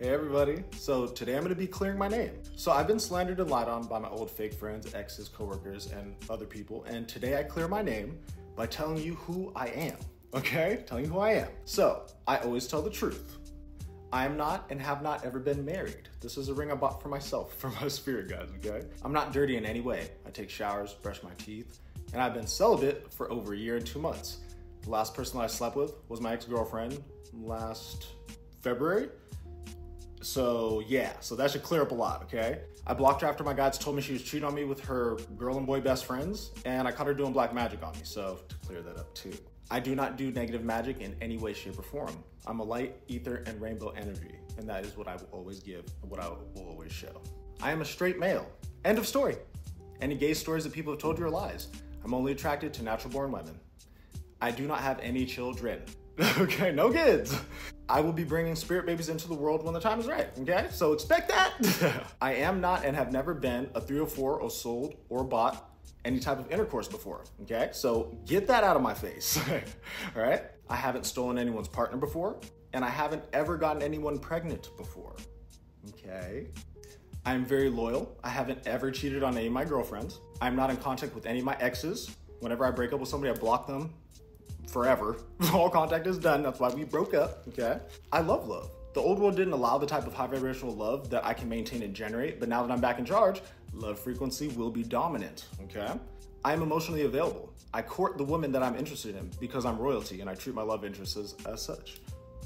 Hey everybody, so today I'm gonna be clearing my name. So I've been slandered and lied on by my old fake friends, exes, coworkers, and other people, and today I clear my name by telling you who I am, okay? Telling you who I am. So, I always tell the truth. I am not and have not ever been married. This is a ring I bought for myself for my spirit guys, okay? I'm not dirty in any way. I take showers, brush my teeth, and I've been celibate for over a year and two months. The last person I slept with was my ex-girlfriend last February. So yeah, so that should clear up a lot, okay? I blocked her after my guides told me she was cheating on me with her girl and boy best friends, and I caught her doing black magic on me, so to clear that up too. I do not do negative magic in any way, shape, or form. I'm a light, ether, and rainbow energy, and that is what I will always give and what I will always show. I am a straight male. End of story. Any gay stories that people have told you are lies. I'm only attracted to natural born women. I do not have any children. okay, no kids. I will be bringing spirit babies into the world when the time is right, okay? So expect that. I am not and have never been a 304 or sold or bought any type of intercourse before, okay? So get that out of my face, all right? I haven't stolen anyone's partner before, and I haven't ever gotten anyone pregnant before, okay? I'm very loyal. I haven't ever cheated on any of my girlfriends. I'm not in contact with any of my exes. Whenever I break up with somebody, I block them forever. All contact is done. That's why we broke up, okay? I love love. The old world didn't allow the type of high vibrational love that I can maintain and generate, but now that I'm back in charge, love frequency will be dominant, okay? I am emotionally available. I court the woman that I'm interested in because I'm royalty and I treat my love interests as, as such.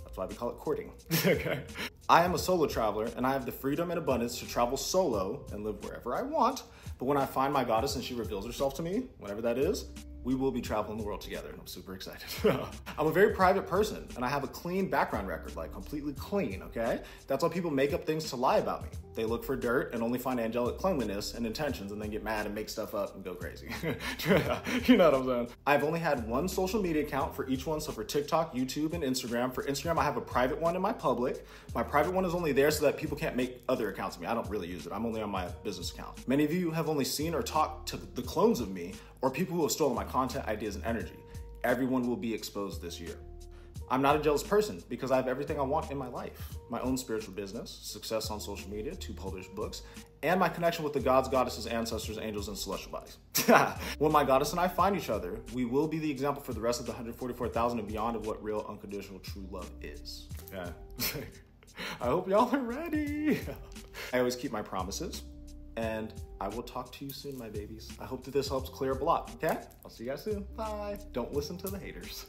That's why we call it courting, okay? I am a solo traveler and I have the freedom and abundance to travel solo and live wherever I want. But when I find my goddess and she reveals herself to me, whatever that is, we will be traveling the world together and I'm super excited. I'm a very private person and I have a clean background record, like completely clean, okay? That's why people make up things to lie about me. They look for dirt and only find angelic cleanliness and intentions and then get mad and make stuff up and go crazy. you know what I'm saying? I've only had one social media account for each one. So for TikTok, YouTube, and Instagram. For Instagram, I have a private one and my public. My private one is only there so that people can't make other accounts of me. I don't really use it. I'm only on my business account. Many of you have only seen or talked to the clones of me or people who have stolen my content, ideas, and energy. Everyone will be exposed this year. I'm not a jealous person because I have everything I want in my life my own spiritual business, success on social media, two published books, and my connection with the gods, goddesses, ancestors, angels, and celestial bodies. when my goddess and I find each other, we will be the example for the rest of the 144,000 and beyond of what real, unconditional, true love is. Yeah. I hope y'all are ready. I always keep my promises. And I will talk to you soon, my babies. I hope that this helps clear up a lot, okay? I'll see you guys soon. Bye. Don't listen to the haters.